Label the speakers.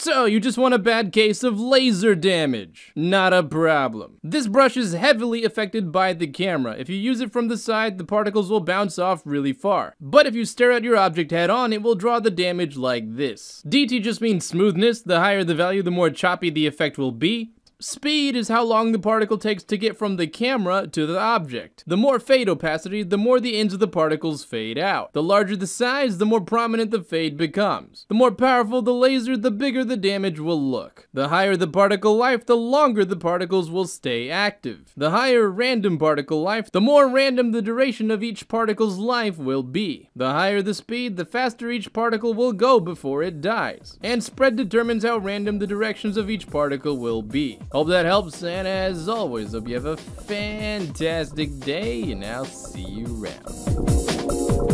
Speaker 1: So, you just want a bad case of laser damage. Not a problem. This brush is heavily affected by the camera. If you use it from the side, the particles will bounce off really far. But if you stare at your object head on, it will draw the damage like this. DT just means smoothness. The higher the value, the more choppy the effect will be. Speed is how long the particle takes to get from the camera to the object. The more fade opacity, the more the ends of the particles fade out. The larger the size, the more prominent the fade becomes. The more powerful the laser, the bigger the damage will look. The higher the particle life, the longer the particles will stay active. The higher random particle life, the more random the duration of each particle's life will be. The higher the speed, the faster each particle will go before it dies. And spread determines how random the directions of each particle will be. Hope that helps, and as always, hope you have a fantastic day, and I'll see you around.